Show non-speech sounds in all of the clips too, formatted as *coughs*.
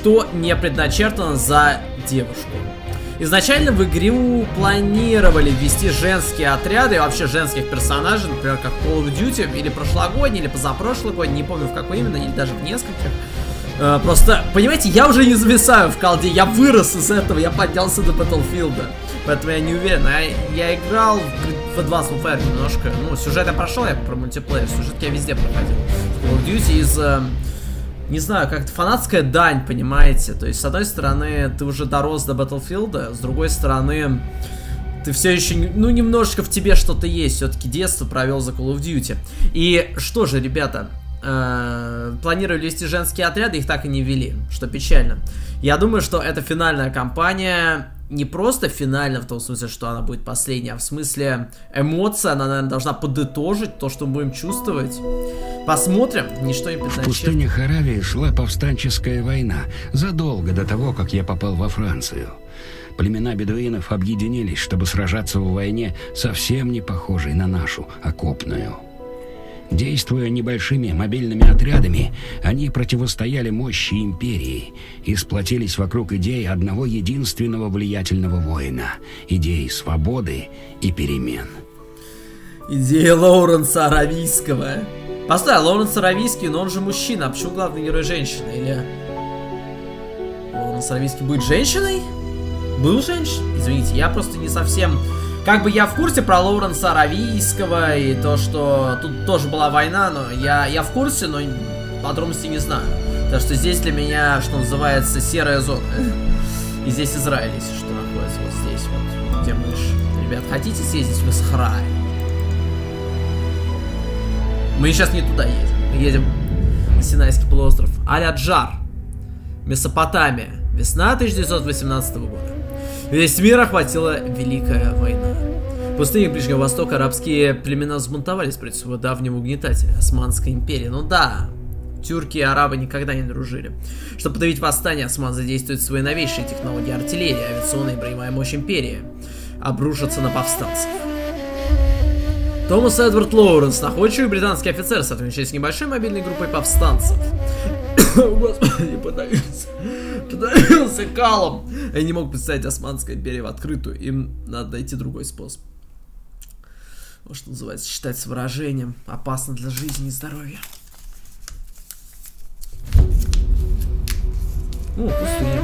ничто не предначертано за девушку. Изначально в игру планировали ввести женские отряды и вообще женских персонажей, например, как Call of Duty, или прошлогодний, или позапрошлогодний, не помню в какой именно, или даже в нескольких. Э, просто, понимаете, я уже не зависаю в колде, я вырос из этого, я поднялся до Battlefield. Поэтому я не уверен. Я, я играл в, в Advanced Warfare немножко. Ну, сюжет я прошел, я про мультиплеер. Сюжет я везде проходил. Call of Duty из... Не знаю, как-то фанатская дань, понимаете? То есть, с одной стороны, ты уже дорос до Battlefield, с другой стороны, ты все еще, ну, немножечко в тебе что-то есть. Все-таки детство провел за Call of Duty. И что же, ребята, э, планировали вести женские отряды, их так и не ввели, что печально. Я думаю, что это финальная кампания не просто финально в том смысле, что она будет последняя, а в смысле эмоция, она, наверное, должна подытожить то, что мы будем чувствовать. Посмотрим, ничто не предначертано. В пустыне Харавии шла повстанческая война задолго до того, как я попал во Францию. Племена бедуинов объединились, чтобы сражаться в войне, совсем не похожей на нашу, окопную. Действуя небольшими мобильными отрядами, они противостояли мощи империи и сплотились вокруг идеи одного единственного влиятельного воина – идеи свободы и перемен. Идея Лоуренса Аравийского. Постой, а Лоуренс Аравийский, но он же мужчина, а почему главный герой женщина? Или... Лоуренс Аравийский будет женщиной? Был женщиной? Извините, я просто не совсем как бы я в курсе про Лоуренса Аравийского и то, что тут тоже была война, но я, я в курсе, но подробностей не знаю. Так что здесь для меня, что называется, серая зона. И здесь Израиль, если что, находится вот здесь вот, где мышь. Ребят, хотите съездить в Исхрай? Мы сейчас не туда едем. Мы едем на Синайский полуостров. Аляджар. Месопотамия. Весна 1918 года. Весь мир охватила Великая война. В пустыне Ближнего Востока арабские племена взбунтовались против своего давнего угнетателя, Османской империи. Ну да, тюрки и арабы никогда не дружили. Чтобы подавить восстание, Осман задействует свои новейшие технологии артиллерии, авиационная и боевая мощь империи. Обрушатся на повстанцев. Томас Эдвард Лоуренс, находчивый британский офицер, сотрудничает с небольшой мобильной группой повстанцев. *coughs* Господи, подавился. Подавился калом. Я не мог представить Османская империя в открытую. Им надо найти другой способ. Вот что называется, считать с выражением. Опасно для жизни и здоровья. О, пустыня.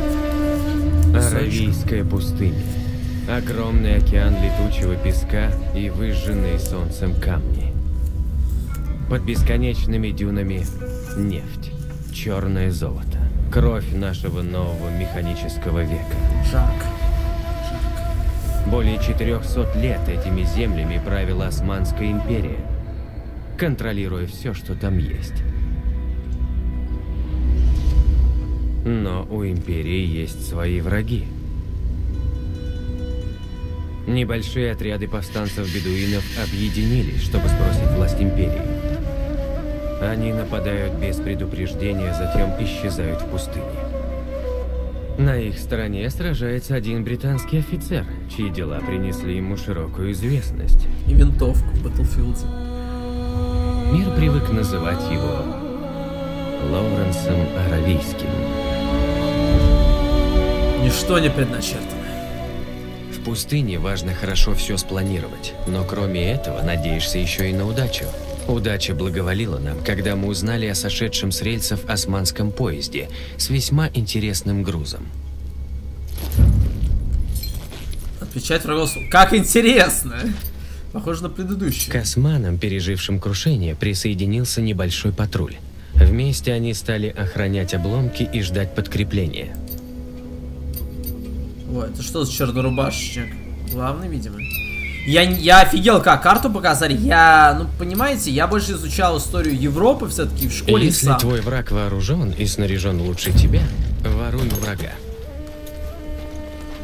Аравийская пустыня. Огромный океан летучего песка и выжженные солнцем камни. Под бесконечными дюнами нефть черное золото. Кровь нашего нового механического века. Жарко. Более 400 лет этими землями правила Османская империя, контролируя все, что там есть. Но у империи есть свои враги. Небольшие отряды повстанцев-бедуинов объединились, чтобы сбросить власть империи. Они нападают без предупреждения, затем исчезают в пустыне. На их стороне сражается один британский офицер, чьи дела принесли ему широкую известность. И винтовку в Battlefield. Мир привык называть его Лоуренсом Аравийским. Ничто не предначертано. В пустыне важно хорошо все спланировать, но кроме этого надеешься еще и на удачу. Удача благоволила нам, когда мы узнали о сошедшем с рельсов османском поезде с весьма интересным грузом. Отвечать врагов... Как интересно! Похоже на предыдущий. К османам, пережившим крушение, присоединился небольшой патруль. Вместе они стали охранять обломки и ждать подкрепления. Ой, это что за чернорубашечник? Главный, видимо. Я, я офигел, как карту показали. Я, ну, понимаете, я больше изучал историю Европы все-таки в школе Если сам. твой враг вооружен и снаряжен лучше тебя, воруй у врага.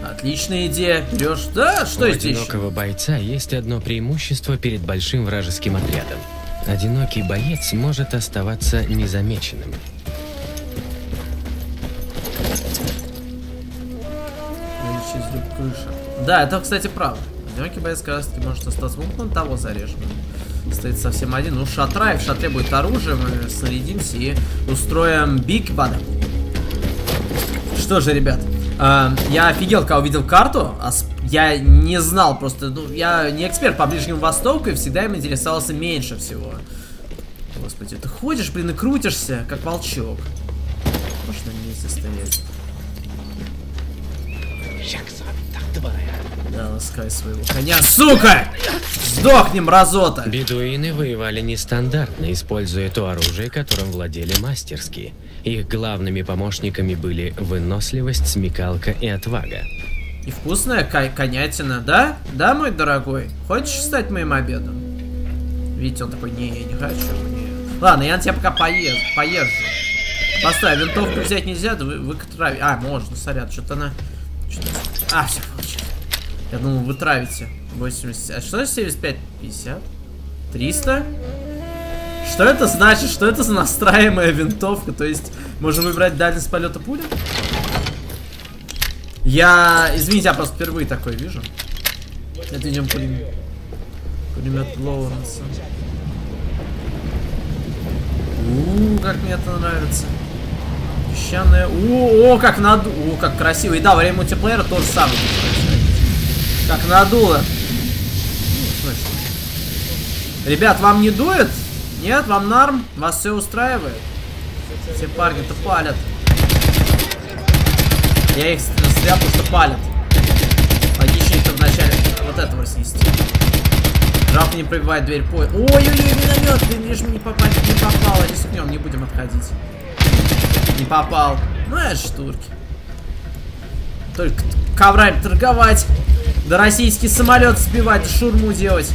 Отличная идея. Берешь... Да, что у здесь? У одинокого бойца есть одно преимущество перед большим вражеским отрядом. Одинокий боец может оставаться незамеченным. Да, это, кстати, правда. Одинокий боец таки может остаться. Вон того зарежем. Стоит совсем один. Ну, шатра, и в шатре будет оружие. Мы снарядимся и устроим биг бада. Что же, ребят, э, я офигел, когда увидел карту, а я не знал просто, ну, я не эксперт по Ближнему Востоку и всегда им интересовался меньше всего. Господи, ты ходишь, блин, и крутишься, как волчок. Можешь на месте стоять. Да, ласкай своего коня, сука! Сдохни, мразота! Бедуины воевали нестандартно, используя то оружие, которым владели мастерски. Их главными помощниками были выносливость, смекалка и отвага. И вкусная ко- конятина, да? Да, мой дорогой? Хочешь стать моим обедом? Видите, он такой, не, я не хочу, не. Ладно, я на тебя пока поезд, поезжу. Поставь, винтовку взять нельзя, да вы, вытравить. А, можно, сорян, что-то она... А, все получилось. Я думал, вы травите. 80... А что 75? 50? 300? Что это значит? Что это за настраиваемая винтовка? То есть, можем выбрать дальность полета пули? Я, извините, я просто впервые такой вижу. Это идем пулемет. Пулемет Лоуренса. Ууу, как мне это нравится. Песчаная. О, о, как наду... О, как красиво. И да, во время мультиплеера тоже самое. Как надуло. Ребят, вам не дует? Нет, вам норм? Вас все устраивает? Все парни-то палят. Я их зря, потому что палят. Логичнее-то вначале вот этого снести. Жалко не пробивает дверь по... Ой-ой-ой, миномет! Блин, лишь не попал, не попало. Рискнем, не будем отходить. Не попал. Ну, это ж турки. Только коврами торговать. Да российский самолет сбивать, шурму делать.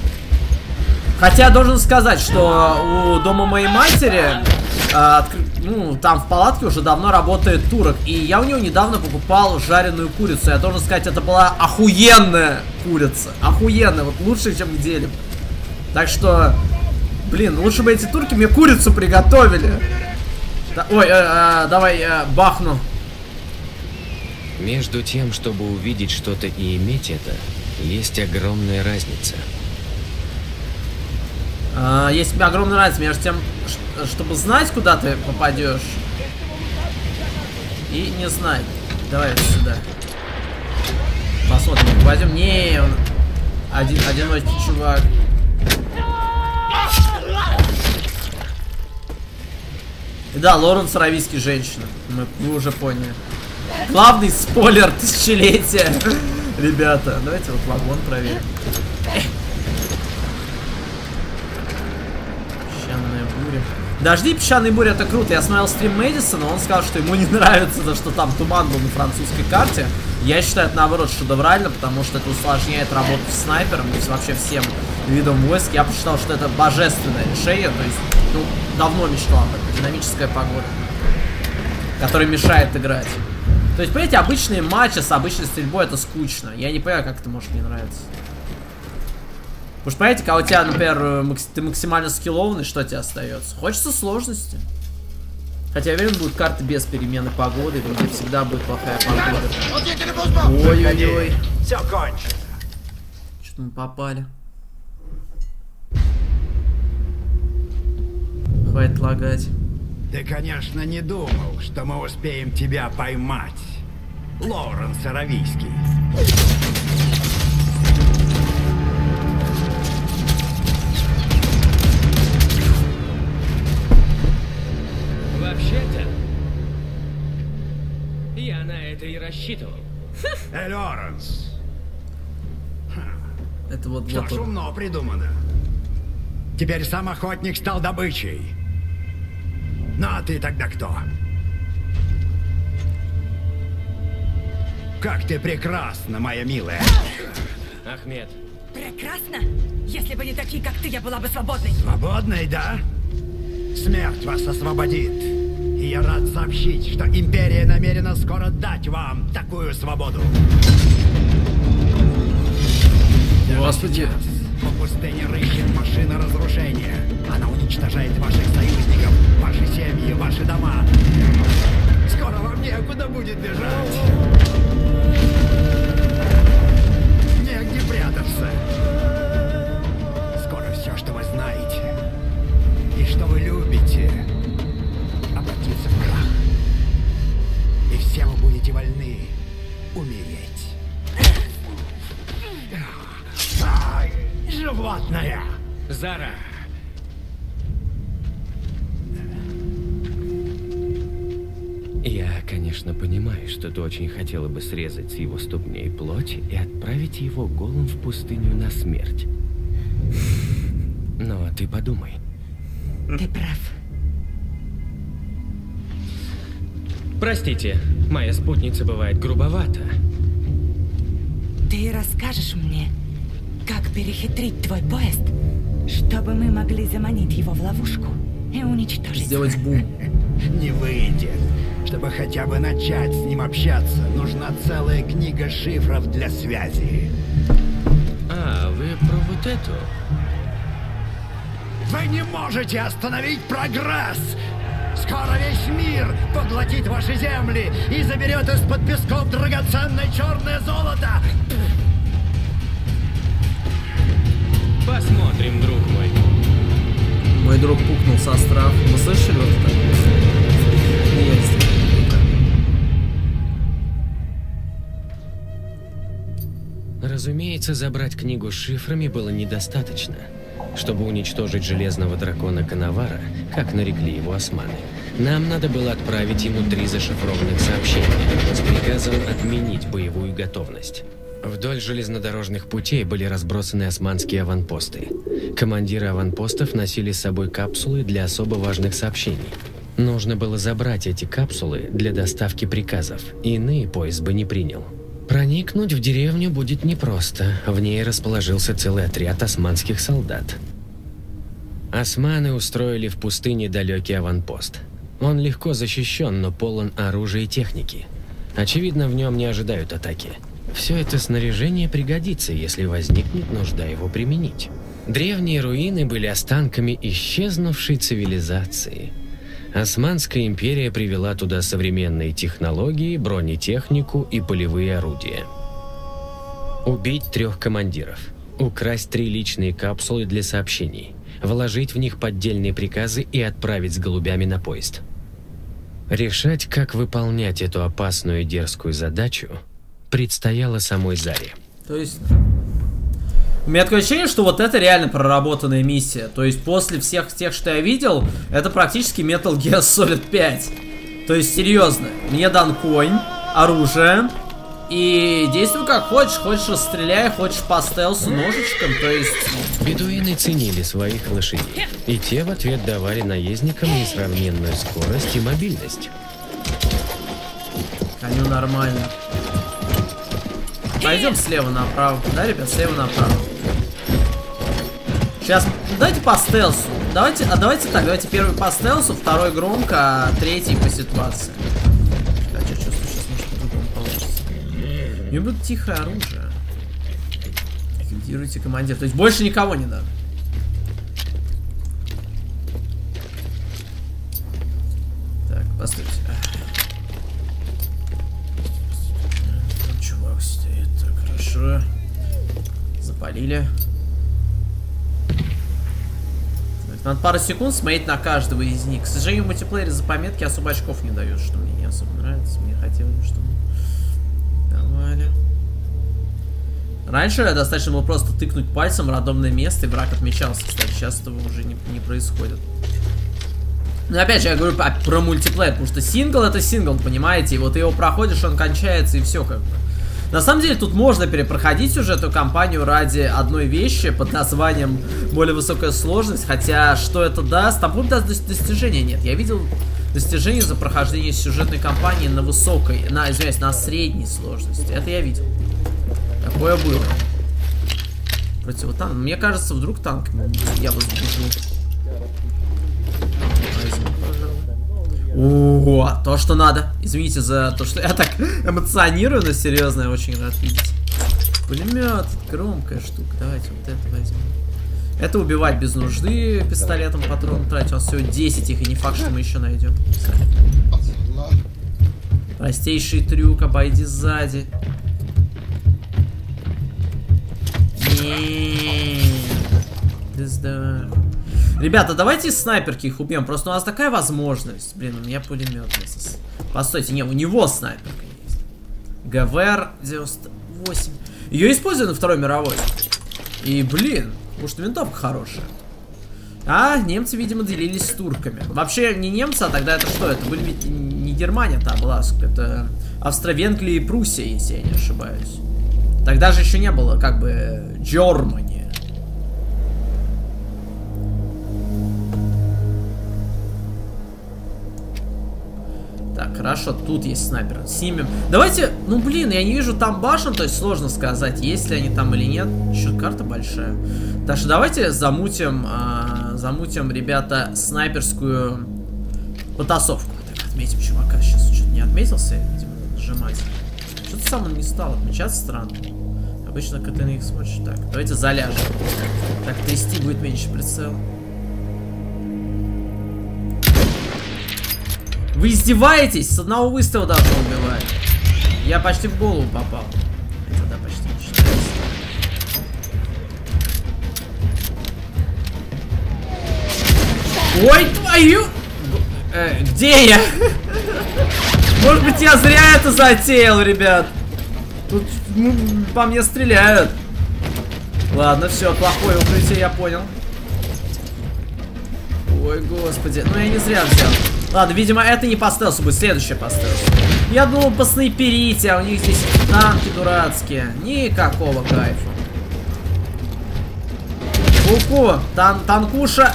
Хотя должен сказать, что у дома моей матери, откры- ну, там в палатке уже давно работает турок. И я у него недавно покупал жареную курицу. Я должен сказать, это была охуенная курица. Охуенная, вот лучше, чем где-либо. Так что, блин, лучше бы эти турки мне курицу приготовили. Да- ой, э, э, давай э, бахну. Между тем, чтобы увидеть что-то и иметь это, есть огромная разница. А, есть огромная разница между тем, чтобы знать, куда ты попадешь, и не знать. Давай вот сюда. Посмотрим, возьмем. Не, он один, одиночный чувак. Да, Лоренс Аравийский женщина. Мы, вы уже поняли. Главный спойлер тысячелетия. *laughs* Ребята, давайте вот вагон проверим. Песчаная буря. Дожди песчаные бури это круто. Я смотрел стрим Мэдисона, он сказал, что ему не нравится то, что там туман был на французской карте. Я считаю это наоборот шедеврально, потому что это усложняет работу с снайпером и вообще всем видом войск. Я посчитал, что это божественное решение, то есть, ну, давно мечтал об этом. Динамическая погода, которая мешает играть. То есть, понимаете, обычные матчи с обычной стрельбой это скучно. Я не понимаю, как это может не нравиться. Потому что, понимаете, когда у тебя, например, э, макс- ты максимально скиллованный, что тебе остается? Хочется сложности. Хотя, я уверен, будут карты без перемены погоды, где всегда будет плохая погода. Ой-ой-ой. Все кончено. Что-то мы попали. Хватит лагать. Ты, конечно, не думал, что мы успеем тебя поймать. Лоуренс Аравийский. Рассчитывал. Эй, Это вот, что вот ж он. умно придумано. Теперь сам охотник стал добычей. Ну а ты тогда кто? Как ты прекрасна, моя милая. Ахмед, Прекрасно! Если бы не такие, как ты, я была бы свободной. Свободный, да? Смерть вас освободит. Я рад сообщить, что Империя намерена скоро дать вам такую свободу. Господи. По пустыне рыщет машина разрушения. Она уничтожает ваших союзников, ваши семьи, ваши дома. Скоро вам некуда будет бежать. Будете вольны умереть. Ай, животное! Зара! Я, конечно, понимаю, что ты очень хотела бы срезать с его ступней плоть и отправить его голым в пустыню на смерть. Но ты подумай. Ты прав. Простите, моя спутница бывает грубовата. Ты расскажешь мне, как перехитрить твой поезд, чтобы мы могли заманить его в ловушку и уничтожить. Сделать бум. *laughs* Не выйдет. Чтобы хотя бы начать с ним общаться, нужна целая книга шифров для связи. А, вы про вот эту? Вы не можете остановить прогресс! Скоро весь мир поглотит ваши земли и заберет из-под песков драгоценное черное золото! Посмотрим, друг мой. Мой друг пукнул со страху. Вы слышали вот это? Есть. Разумеется, забрать книгу с шифрами было недостаточно. Чтобы уничтожить железного дракона Коновара, как нарекли его османы, нам надо было отправить ему три зашифрованных сообщения с приказом отменить боевую готовность. Вдоль железнодорожных путей были разбросаны османские аванпосты. Командиры аванпостов носили с собой капсулы для особо важных сообщений. Нужно было забрать эти капсулы для доставки приказов, иные поезд бы не принял. Проникнуть в деревню будет непросто. В ней расположился целый отряд османских солдат. Османы устроили в пустыне далекий аванпост. Он легко защищен, но полон оружия и техники. Очевидно, в нем не ожидают атаки. Все это снаряжение пригодится, если возникнет нужда его применить. Древние руины были останками исчезнувшей цивилизации. Османская империя привела туда современные технологии, бронетехнику и полевые орудия. Убить трех командиров. Украсть три личные капсулы для сообщений. Вложить в них поддельные приказы и отправить с голубями на поезд. Решать, как выполнять эту опасную и дерзкую задачу, предстояло самой Заре. То есть... У меня такое ощущение, что вот это реально проработанная миссия. То есть после всех тех, что я видел, это практически Metal Gear Solid 5. То есть, серьезно, мне дан конь, оружие, и действуй как хочешь, хочешь расстреляй, хочешь по стелсу ножичком, то есть... Бедуины ценили своих лошадей, и те в ответ давали наездникам несравненную скорость и мобильность. Коню нормально. Пойдем слева направо. Да, ребят, слева направо. Сейчас, давайте по стелсу. Давайте, а давайте так, давайте первый по стелсу, второй громко, а третий по ситуации. Мне будет тихое оружие. Ликвидируйте командир. То есть больше никого не надо. Так, постойте. Чувак стоит. Так, хорошо. Запалили. Надо пару секунд смотреть на каждого из них. К сожалению, в мультиплеере за пометки особо очков не дают, что мне не особо нравится. Мне хотелось бы, чтобы давали. Раньше достаточно было просто тыкнуть пальцем рандомное место, и враг отмечался. Кстати, сейчас этого уже не, не происходит. Но опять же, я говорю про, мультиплеер, потому что сингл это сингл, понимаете? И вот ты его проходишь, он кончается, и все как бы. На самом деле, тут можно перепроходить уже эту кампанию ради одной вещи под названием более высокая сложность. Хотя, что это даст? Там, по-моему, даст достижения нет. Я видел достижение за прохождение сюжетной кампании на высокой, на, извиняюсь, на средней сложности. Это я видел. Такое было. Противотанк. Мне кажется, вдруг танк я возбужу. О, то, что надо. Извините за то, что я так эмоционирую, но серьезно, я очень рад видеть. Пулемет, громкая штука. Давайте вот это возьмем. Это убивать без нужды пистолетом патрон тратить. У нас всего 10 их, и не факт, что мы еще найдем. Простейший трюк, обойди сзади. Пизда. Ребята, давайте снайперки их убьем. Просто у нас такая возможность. Блин, у меня пулемет. Постойте, не, у него снайперка есть. ГВР 98. Ее используют на Второй мировой. И, блин, может винтовка хорошая. А, немцы, видимо, делились с турками. Вообще, не немцы, а тогда это что? Это были ведь не Германия там была, это Австро-Венгрия и Пруссия, если я не ошибаюсь. Тогда же еще не было, как бы, Германии. Так, хорошо, тут есть снайпер. Снимем. Давайте, ну блин, я не вижу там башен, то есть сложно сказать, есть ли они там или нет. Еще карта большая. Так что давайте замутим, э, замутим, ребята, снайперскую потасовку. Так, отметим чувака. Сейчас что-то не отметился, видимо, нажимать. Что-то сам он не стал отмечаться, странно. Обычно КТНХ смотришь. Так, давайте заляжем. Так, трясти будет меньше прицел. Вы издеваетесь? С одного выстрела должно убивать. Я почти в голову попал. Это да, почти не считается. Ой, твою... Э, где я? *laughs* Может быть, я зря это затеял, ребят. Тут ну, по мне стреляют. Ладно, все, плохое укрытие, я понял. Ой, господи. Ну, я не зря взял. Ладно, видимо, это не по стелсу будет, следующее по стелсу. Я думал поснайперить, а у них здесь танки дурацкие. Никакого кайфа. Куку, тан танкуша.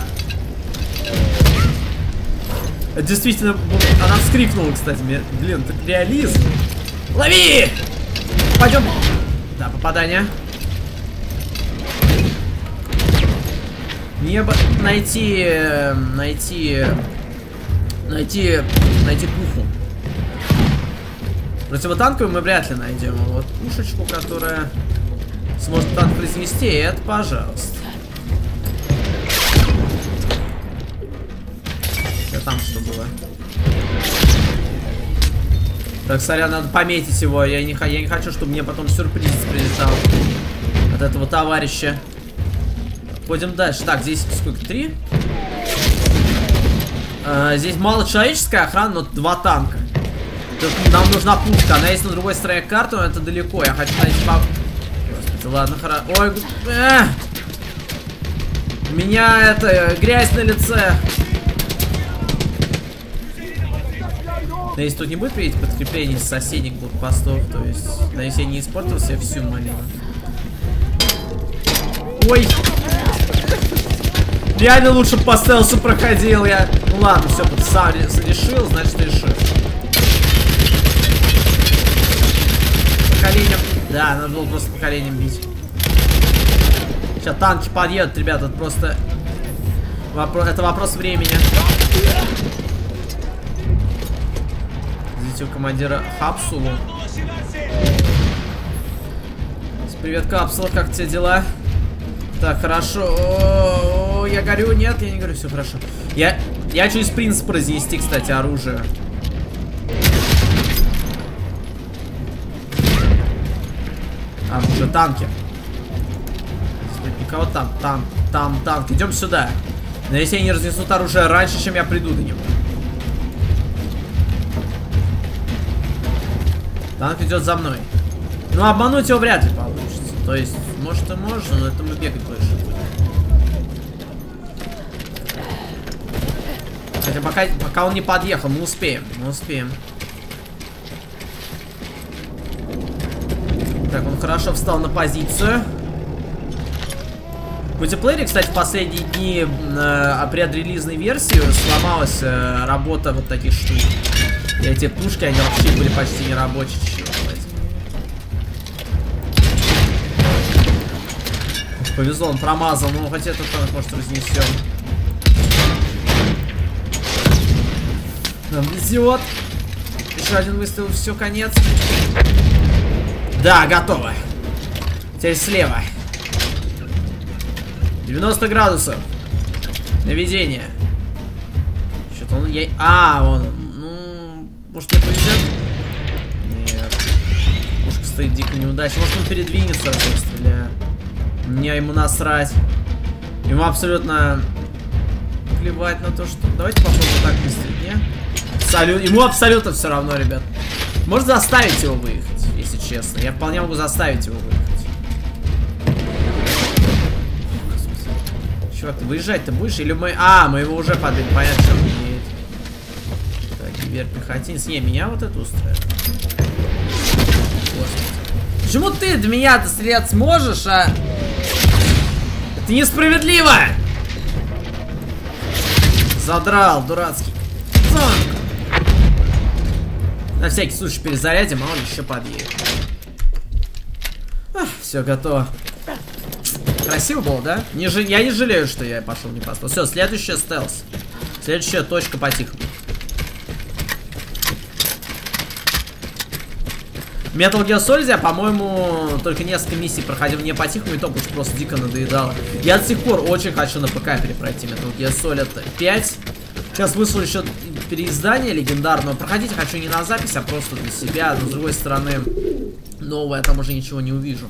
Действительно, она вскрикнула, кстати. Блин, так реализм. Лови! Пойдем. Да, попадание. Небо. Найти... Найти найти, найти пуху. Противотанковую мы вряд ли найдем. А вот пушечку, которая сможет танк разнести, это пожалуйста. А там что было? Так, сорян, надо пометить его. Я не, я не хочу, чтобы мне потом сюрприз прилетал от этого товарища. Пойдем дальше. Так, здесь сколько? Три? Э, здесь мало человеческая охрана, но два танка. Нам нужна пушка. Она есть на другой стороне карты, но это далеко. Я хочу найти по... Господи, ладно, хорошо. Ой, э! Меня это грязь на лице. Если тут не будет видеть подкрепление с соседних блокпостов, то есть, если я не испортил себе всю малину. Ой! Реально лучше по стелсу проходил я. Ну ладно, все, сам решил, значит решил. Поколением. Да, надо было просто поколением бить. Сейчас танки подъедут, ребята, это просто... Вопро... Это вопрос времени. Видите у командира Хапсулу. Привет, капсула, как тебе дела? Так, хорошо. О -о -о, я горю. Нет, я не горю. Все хорошо. Я, я через принцип разнести, кстати, оружие. А, уже танки. Здесь никого там. Там, там, танк. Идем сюда. Но если они разнесут оружие раньше, чем я приду до него. Танк идет за мной. Ну, обмануть его вряд ли получится. То есть, может и можно, но это мы бегать больше будем. Хотя пока, пока он не подъехал, мы успеем, мы успеем. Так, он хорошо встал на позицию. В мультиплеере, кстати, в последние дни э, предрелизной версии сломалась э, работа вот таких штук. И эти пушки, они вообще были почти не рабочие. Повезло, он промазал, но хотя этот танк может разнесем. Нам везет. Еще один выстрел, все, конец. Да, готово. Теперь слева. 90 градусов. Наведение. Что-то он... Я... А, он... Ну... Может, мне повезет? Нет. Пушка стоит дико неудачно. Может, он передвинется, стреляю. Мне ему насрать. Ему абсолютно плевать на то, что... Давайте попробуем так быстрее, не? Абсолют... Ему абсолютно все равно, ребят. Может заставить его выехать. если честно. Я вполне могу заставить его выехать. Чувак, ты выезжать ты будешь? Или мы... А, мы его уже подбили. Понятно, что он едет. Так, Гибер пехотинец. Не, меня вот это устраивает. Господи. Почему ты до меня-то стрелять сможешь, а... Это несправедливо! Задрал, дурацкий. На всякий случай перезарядим, а он еще подъедет. Все, готово. Красиво было, да? Не ж... Я не жалею, что я пошел не по Все, следующая стелс. Следующая точка по-тихому. Metal Gear Solid я, по-моему, только несколько миссий проходил не по-тихому, и то что просто дико надоедало. Я до сих пор очень хочу на ПК перепройти Metal Gear Solid 5. Сейчас вышло еще переиздание легендарного. Проходить хочу не на запись, а просто для себя. Но с другой стороны, новое я там уже ничего не увижу.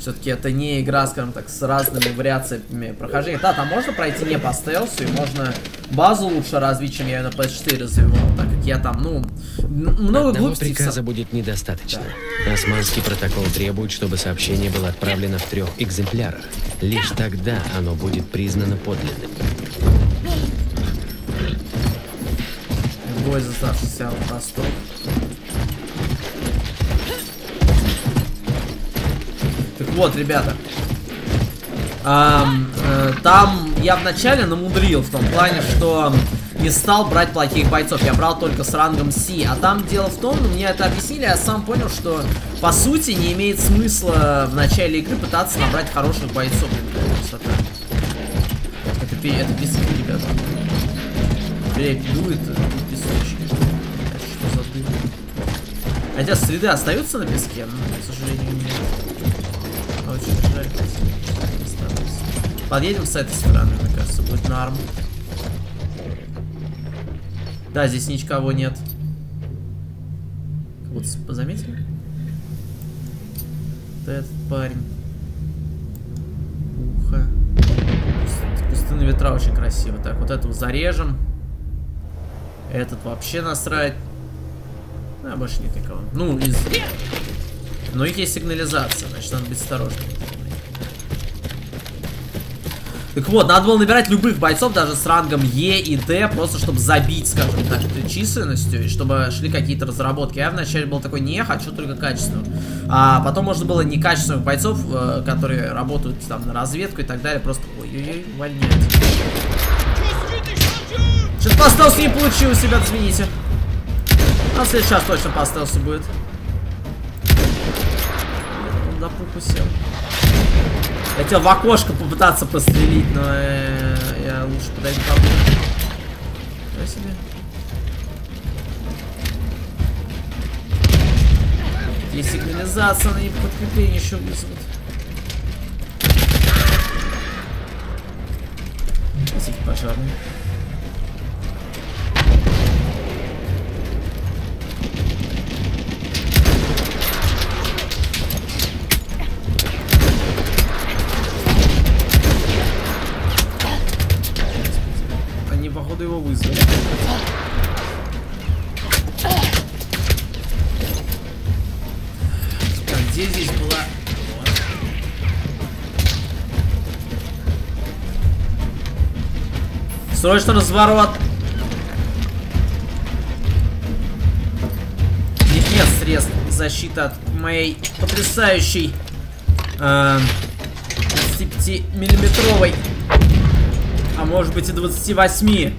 Все-таки это не игра, скажем так, с разными вариациями прохождения. Да, там можно пройти не по стелсу, и можно базу лучше развить, чем я ее на PS4 развивал, так как я там, ну, много Одного глупостей. приказа будет недостаточно. Османский протокол требует, чтобы сообщение было отправлено в трех экземплярах. Лишь тогда оно будет признано подлинным. Бой заставшийся Ростов. Так вот, ребята. Ам, э, там я вначале намудрил в том плане, что не стал брать плохих бойцов. Я брал только с рангом С. А там дело в том, мне это объяснили, я сам понял, что по сути не имеет смысла в начале игры пытаться набрать хороших бойцов. Блин. Это, это пески, ребята. Блять, дует, Хотя следы остаются на песке, но, к сожалению, нет. Очень жаль. Подъедем с этой стороны, мне кажется, будет норм. Да, здесь никого нет. Вот заметили? Вот этот парень. Ухо. Пуст- Пустынные ветра очень красиво. Так, вот этого зарежем. Этот вообще насрать. А, больше нет никого. Ну, из... Но их есть сигнализация, значит, надо быть осторожным. Так вот, надо было набирать любых бойцов, даже с рангом Е и Д, просто чтобы забить, скажем так, численностью, и чтобы шли какие-то разработки. Я вначале был такой, не, хочу только качественного. А потом можно было некачественных бойцов, э, которые работают там на разведку и так далее, просто, ой-ой-ой, увольнять. Сейчас по стелсу не получилось, ребят, извините. А раз точно по будет. Он до пуху сел. Я хотел в окошко попытаться пострелить, но э, я лучше подойду поближе. Ничего себе. Есть сигнализация, они подкрепление еще вызовут. Спасибо, пожарный. Срочно разворот! У них нет средств защиты от моей потрясающей э, 25-миллиметровой а может быть и 28.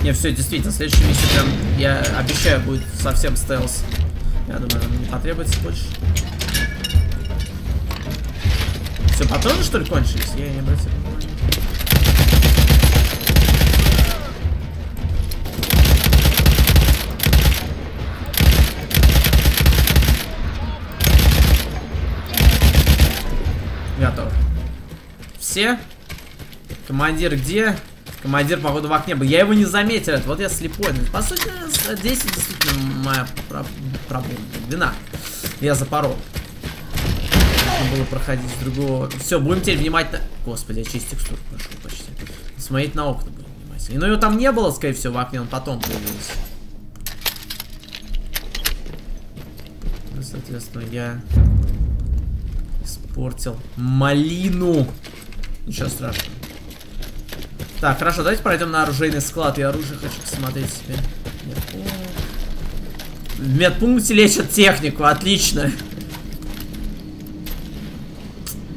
Не, все, действительно, следующая миссия прям, я обещаю, будет совсем стелс. Я думаю, не потребуется больше. Все, патроны что ли кончились? Я не обратил внимания. Готов. Все? Командир где? Командир, походу, в окне был. Я его не заметил. Вот я слепой. По сути, здесь действительно моя про- проблема. Вина. Я запорол. Нужно было проходить с другого. Все, будем теперь внимательно. Господи, я через текстуру прошел почти. Смотреть на окна будем И ну его там не было, скорее всего, в окне, он потом появился. Ну, соответственно, я испортил малину. Ничего страшного. Так, хорошо, давайте пройдем на оружейный склад. Я оружие хочу посмотреть себе. В медпункте лечат технику, отлично.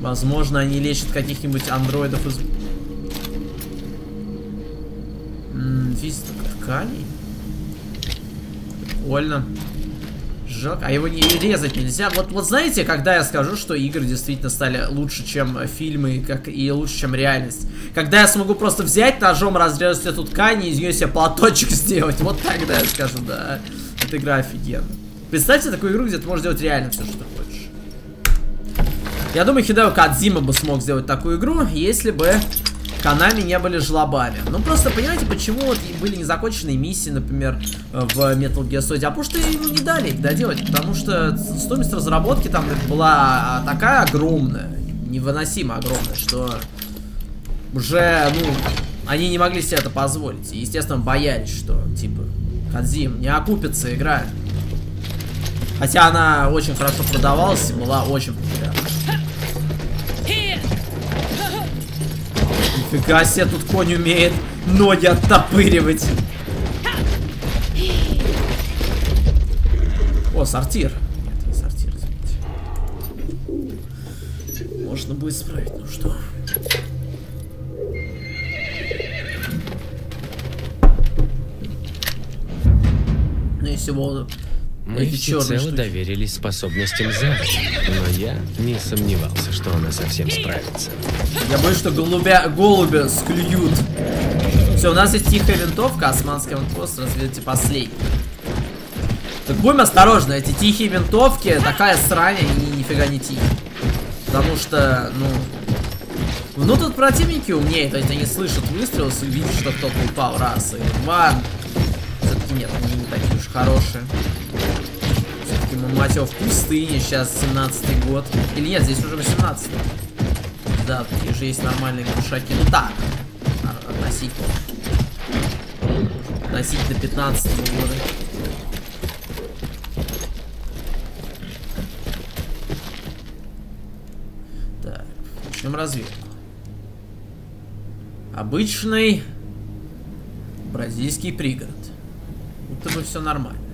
Возможно, они лечат каких-нибудь андроидов из... Визиток тканей. Прикольно. Жалко. А его не резать нельзя. Вот, вот знаете, когда я скажу, что игры действительно стали лучше, чем фильмы, как и лучше, чем реальность. Когда я смогу просто взять ножом, разрезать эту ткань и из нее себе платочек *laughs* сделать. Вот тогда я скажу, да. Эта игра офигенная. Представьте такую игру, где ты можешь делать реально все, что. Я думаю, Хидео Кадзима бы смог сделать такую игру, если бы Канами не были жлобами. Ну, просто понимаете, почему вот были незаконченные миссии, например, в Metal Gear Solid? А потому что ему не дали доделать, потому что стоимость разработки там была такая огромная, невыносимо огромная, что уже, ну, они не могли себе это позволить. И, естественно, боялись, что, типа, Кадзим, не окупится игра. Хотя она очень хорошо продавалась и была очень популярна. Нифига себе, тут конь умеет ноги оттопыривать. О, сортир. Нет, не сортир, извините. Можно будет справить, ну что? Ну, если воду. Мы Эти всецело штуки. доверились способностям Зары, но я не сомневался, что она совсем справится. Я боюсь, что голубя, голубя склюют. Все, у нас есть тихая винтовка, османский аванпост, разведите последний. Так будем осторожны, эти тихие винтовки, такая срань, они нифига не тихие. Потому что, ну... Ну тут противники умнее, то есть они слышат выстрел, видят, что кто-то упал раз, и два. Все-таки нет, они не такие уж хорошие. Мать его, в пустыне, сейчас 17-й год. Или нет, здесь уже 18 -й. Да, такие же есть нормальные глушаки. Ну так, относительно. Относительно 15 -го года. Так, начнем разведку. Обычный бразильский пригород. Будто бы все нормально.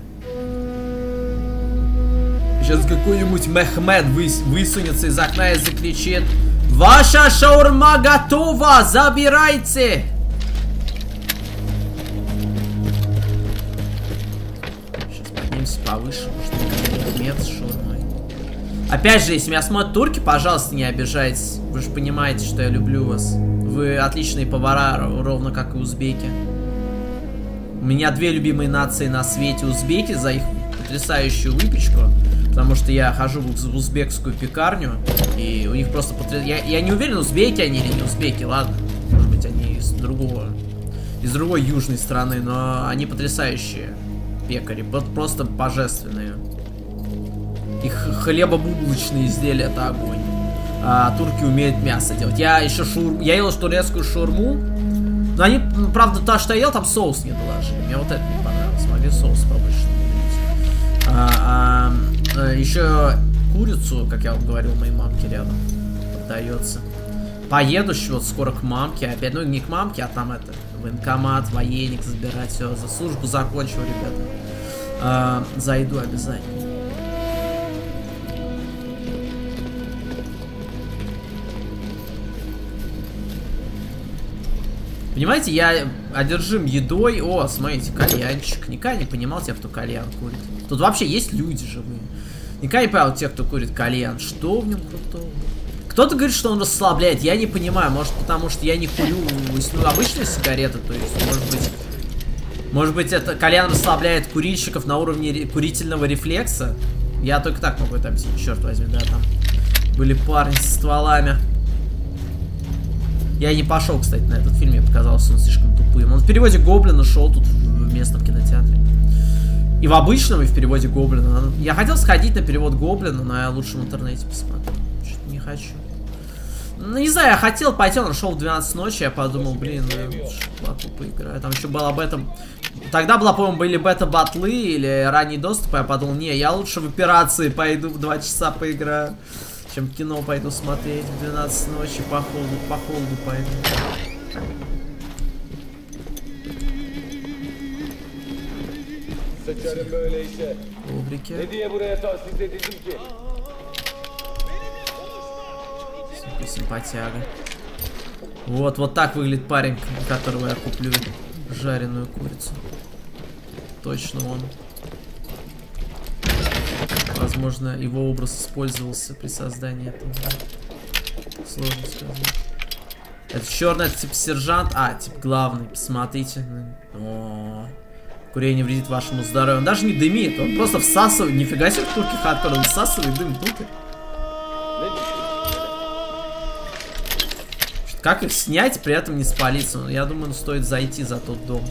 Сейчас какой-нибудь Мехмед выс- высунется из окна и закричит Ваша шаурма готова! Забирайте! Сейчас поднимемся повыше, может нет с шаурмой. Опять же, если меня смотрят турки, пожалуйста, не обижайтесь. Вы же понимаете, что я люблю вас. Вы отличные повара, ро- ровно как и узбеки. У меня две любимые нации на свете узбеки за их потрясающую выпечку. Потому что я хожу в уз- в узбекскую пекарню, и у них просто потряс... я, я не уверен, узбеки они или не узбеки, ладно. Может быть, они из другого, из другой южной страны, но они потрясающие пекари, вот просто божественные. Их хлебобублочные изделия это огонь. А турки умеют мясо делать. Я еще шур... Я ел турецкую шурму. Но они, ну, правда, та, что я ел, там соус не доложили. Мне вот это не понравилось. Могли соус побольше. А, а, а, еще курицу, как я вам говорил, моей мамке рядом продается. Поеду еще вот скоро к мамке опять. Ну, не к мамке, а там это, военкомат, военник забирать. Все, за службу закончил, ребята. А, зайду обязательно. Понимаете, я одержим едой. О, смотрите, кальянчик. Никогда не понимал тех, кто кальян курит. Тут вообще есть люди живые. Никогда не понял тех, кто курит кальян. Что в нем крутого? Кто-то говорит, что он расслабляет. Я не понимаю. Может, потому что я не курю ну, обычные сигареты. То есть, может быть... Может быть, это кальян расслабляет курильщиков на уровне курительного рефлекса? Я только так могу это объяснить. Черт возьми, да, там были парни с стволами. Я не пошел, кстати, на этот фильм, мне показался он слишком тупым. Он в переводе Гоблина шел тут в местном кинотеатре. И в обычном, и в переводе Гоблина. Я хотел сходить на перевод Гоблина, но я лучше в интернете посмотрю. Что-то не хочу. Ну, не знаю, я хотел пойти, он шел в 12 ночи, я подумал, блин, ну, батл поиграю. Там еще было об этом... Тогда была, по-моему, были бета-батлы или ранний доступ, я подумал, не, я лучше в операции пойду в 2 часа поиграю, чем кино пойду смотреть в 12 ночи, по холоду, по холоду пойду. Sıçarım böyleyse. Коврики. Ne diye buraya tahsis Симпатяга. Вот, вот так выглядит парень, которого я куплю жареную курицу. Точно он. Возможно, его образ использовался при создании этого. Сложно сказать. Это черный, это типа сержант. А, типа главный, посмотрите. О, курение вредит вашему здоровью. Он даже не дымит, он просто всасывает. Нифига себе в турке хардкор, он всасывает дым внутрь. Как их снять, при этом не спалиться? Ну, Я думаю, стоит зайти за тот дом.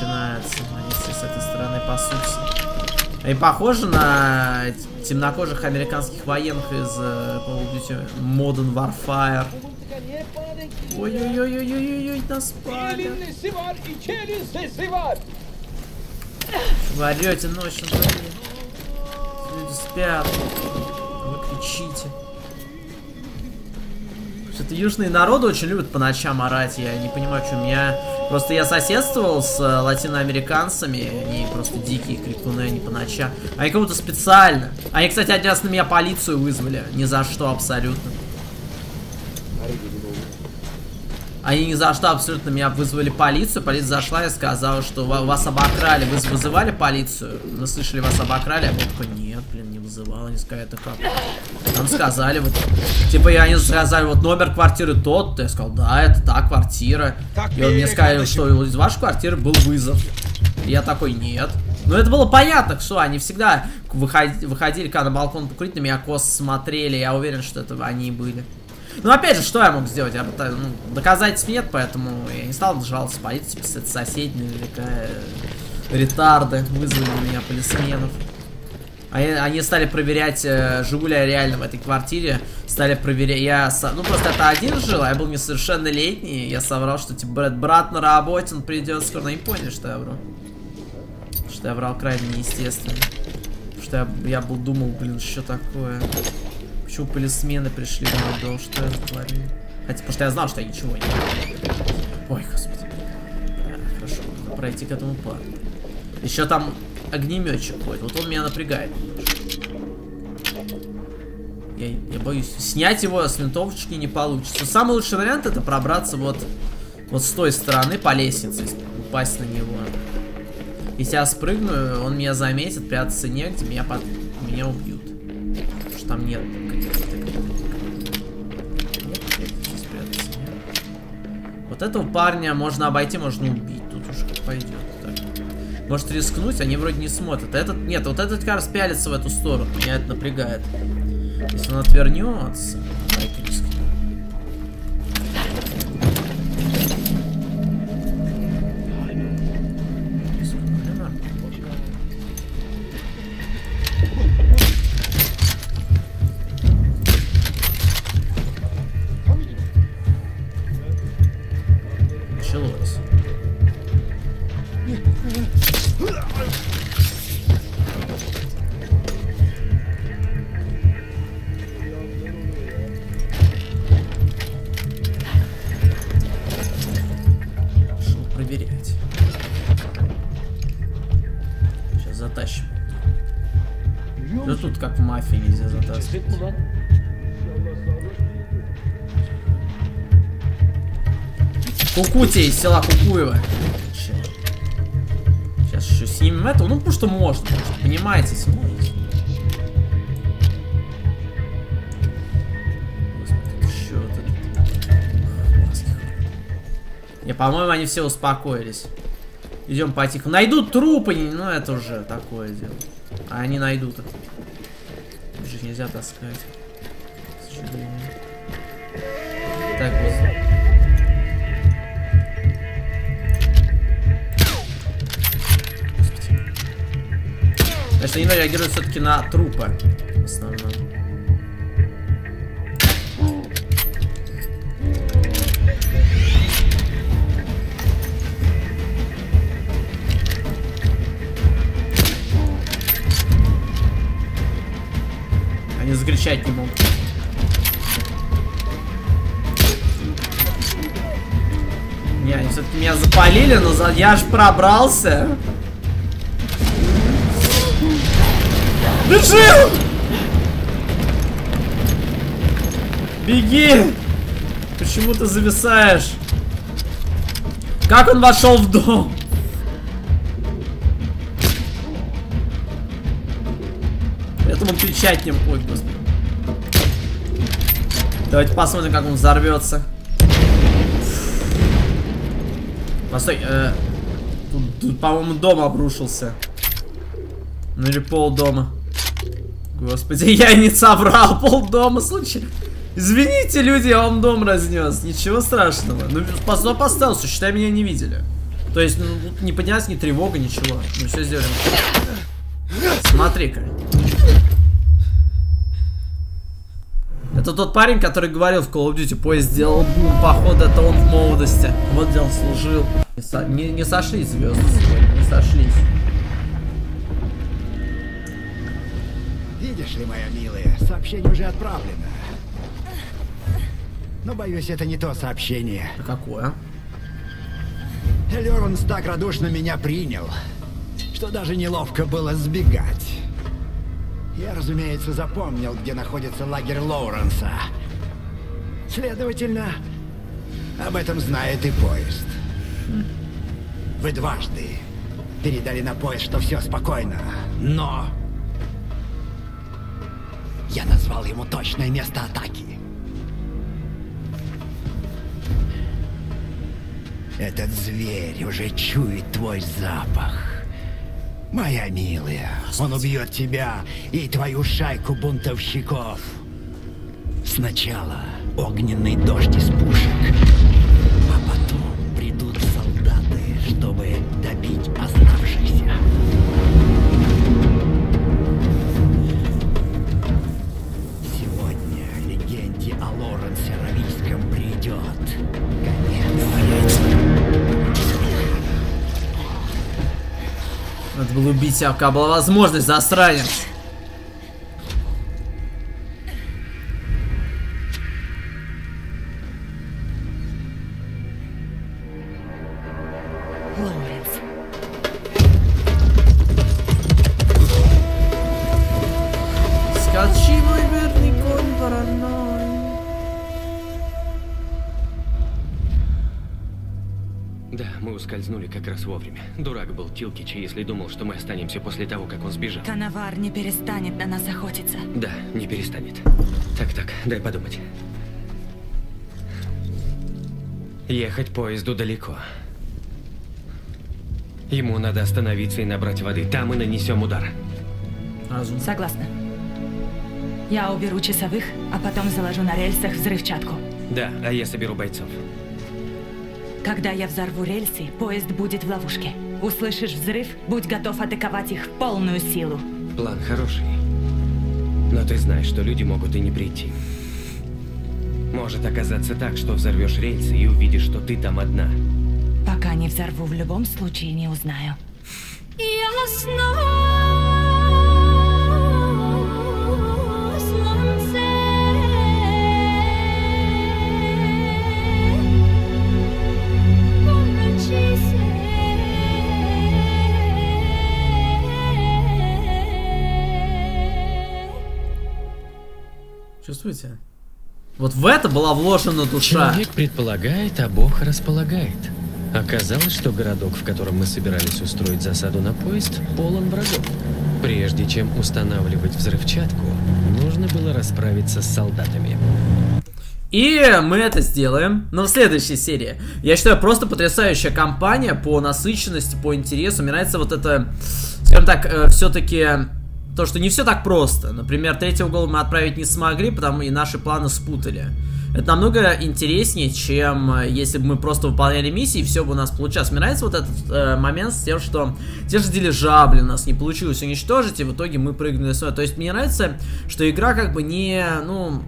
Начинается. Они все с этой стороны пасутся. Они похожи на темнокожих американских военных из э, Call of Duty Modern Warfare. Ой-ой-ой-ой-ой-ой, нас палят. Вы орете ночью, блин. Люди спят. Вы кричите. Что-то южные народы очень любят по ночам орать. Я не понимаю, что меня... Просто я соседствовал с э, латиноамериканцами. Они просто дикие крикуны, они по ночам. Они как будто специально. Они, кстати, один раз на меня полицию вызвали. Ни за что абсолютно. Они ни за что абсолютно меня вызвали полицию. Полиция зашла и сказала, что ва- вас обокрали. Вы вызывали полицию? Мы слышали, вас обокрали. А я такой, нет, вызывал. Они сказали, это как? Нам сказали, вот, типа, и они сказали, вот номер квартиры тот. Я сказал, да, это та квартира. И он мне сказал, что из вашей квартиры был вызов. И я такой, нет. Ну, это было понятно, что они всегда выходи- выходили, когда на балкон покурить, на меня кос смотрели. Я уверен, что это они и были. Ну, опять же, что я мог сделать? Я, ну, доказательств нет, поэтому я не стал жаловаться полиции, типа, это соседи, наверняка, э, ретарды, вызвали меня полисменов. Они, они стали проверять, э, живу ли я реально в этой квартире, стали проверять, я, со- ну, просто это один жил, а я был несовершеннолетний, я соврал, что, типа, брат, брат на работе, он придет скоро, но они поняли, что я вру. Что я врал крайне неестественно. Что я, я был, думал, блин, что такое. Почему полисмены пришли в мой дом? Что я натворил? Хотя, потому что я знал, что я ничего не Ой, господи. Хорошо, надо пройти к этому парню. Еще там огнеметчик ходит. Вот он меня напрягает. Я, я боюсь. Снять его с винтовочки не получится. Самый лучший вариант это пробраться вот, вот с той стороны по лестнице. Упасть на него. Если я спрыгну, он меня заметит, прятаться негде, меня, под... меня убьют. Потому что там нет каких-то... Вот этого парня можно обойти, можно убить. Может рискнуть, они вроде не смотрят. Этот, нет, вот этот как раз пялится в эту сторону. Меня это напрягает. Если он отвернется, Кукути из села Кукуева. Сейчас еще снимем это. Ну, потому что можно. потому что, Понимаете. Маски. Не, по-моему, они все успокоились. Идем потихо. Найдут трупы, ну это уже такое дело. А они найдут. Их же нельзя таскать. Значит, они реагируют все-таки на трупы. В основном. Они закричать не могут. Не, они все-таки меня запалили, но за... я аж пробрался. Бежи! Беги! Почему ты зависаешь? Как он вошел в дом? Поэтому кричать не будет, господи. Давайте посмотрим, как он взорвется. Постой, э, тут, тут по-моему, дом обрушился. Ну или пол дома. Господи, *laughs* я не соврал, пол дома, случай. Извините, люди, я вам дом разнес. Ничего страшного. Ну, по, по стелсу, считай, меня не видели. То есть, ну, не поднялась ни тревога, ничего. Мы все сделали. Смотри-ка. Это тот парень, который говорил в Call of Duty, поезд сделал бум, походу это он в молодости. Вот где он служил. Не, со не, не сошлись звезды сегодня, не сошлись. Видишь ли, моя милая, сообщение уже отправлено. Но, боюсь, это не то сообщение. А какое? Лерванс так радушно меня принял, что даже неловко было сбегать. Я, разумеется, запомнил, где находится лагерь Лоуренса. Следовательно, об этом знает и поезд. Вы дважды передали на поезд, что все спокойно, но... Я назвал ему точное место атаки. Этот зверь уже чует твой запах. Моя милая, он убьет тебя и твою шайку бунтовщиков. Сначала огненный дождь из пушек, Убить пока была возможность, засранец. Дурак был Тилкич, если думал, что мы останемся после того, как он сбежал. Коновар не перестанет на нас охотиться. Да, не перестанет. Так-так, дай подумать. Ехать поезду далеко. Ему надо остановиться и набрать воды. Там и нанесем удар. Разум. Согласна. Я уберу часовых, а потом заложу на рельсах взрывчатку. Да, а я соберу бойцов. Когда я взорву рельсы, поезд будет в ловушке. Услышишь взрыв, будь готов атаковать их в полную силу. План хороший. Но ты знаешь, что люди могут и не прийти. Может оказаться так, что взорвешь рельсы и увидишь, что ты там одна. Пока не взорву, в любом случае не узнаю. Чувствуете? Вот в это была вложена душа. Человек предполагает, а Бог располагает. Оказалось, что городок, в котором мы собирались устроить засаду на поезд, полон врагов. Прежде чем устанавливать взрывчатку, нужно было расправиться с солдатами. И мы это сделаем, но в следующей серии. Я считаю, просто потрясающая кампания по насыщенности, по интересу. Мне нравится вот это, скажем так, все-таки то, что не все так просто. Например, третий угол мы отправить не смогли, потому и наши планы спутали. Это намного интереснее, чем э, если бы мы просто выполняли миссии, и все бы у нас получалось. Мне нравится вот этот э, момент с тем, что те же дирижабли нас не получилось уничтожить, и в итоге мы прыгнули с То есть мне нравится, что игра как бы не, ну,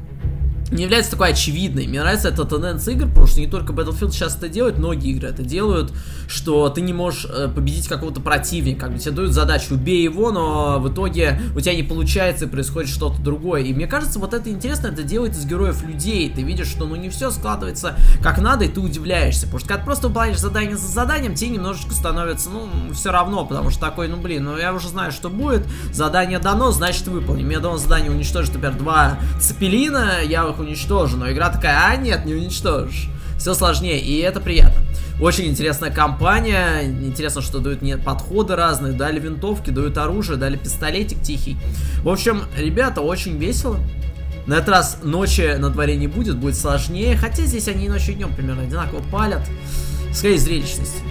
не является такой очевидной. Мне нравится эта тенденция игр, потому что не только Battlefield сейчас это делает, многие игры это делают, что ты не можешь э, победить какого-то противника, как бы тебе дают задачу, убей его, но в итоге у тебя не получается и происходит что-то другое. И мне кажется, вот это интересно, это делает из героев людей. Ты видишь, что ну не все складывается как надо, и ты удивляешься. Потому что когда просто выполняешь задание за заданием, тебе немножечко становится, ну, все равно, потому что такой, ну блин, ну я уже знаю, что будет, задание дано, значит выполним. Мне дано задание уничтожить, например, два цепелина, я их уничтожу, но игра такая, а нет, не уничтожишь. Все сложнее, и это приятно. Очень интересная компания. Интересно, что дают мне подходы разные. Дали винтовки, дают оружие, дали пистолетик тихий. В общем, ребята, очень весело. На этот раз ночи на дворе не будет, будет сложнее. Хотя здесь они и ночью и днем примерно одинаково палят. Скорее зрелищности.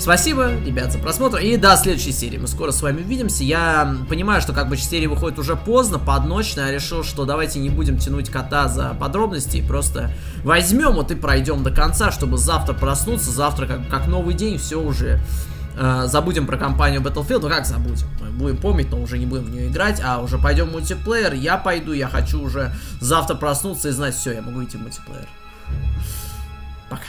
Спасибо, ребят, за просмотр. И до следующей серии. Мы скоро с вами увидимся. Я понимаю, что как бы серия выходит уже поздно, под ночь, но я решил, что давайте не будем тянуть кота за подробности. Просто возьмем вот и пройдем до конца, чтобы завтра проснуться. Завтра как, как новый день, все уже э, забудем про компанию Battlefield. Ну как забудем? Мы будем помнить, но уже не будем в нее играть, а уже пойдем в мультиплеер. Я пойду, я хочу уже завтра проснуться и знать, все, я могу идти в мультиплеер. Пока.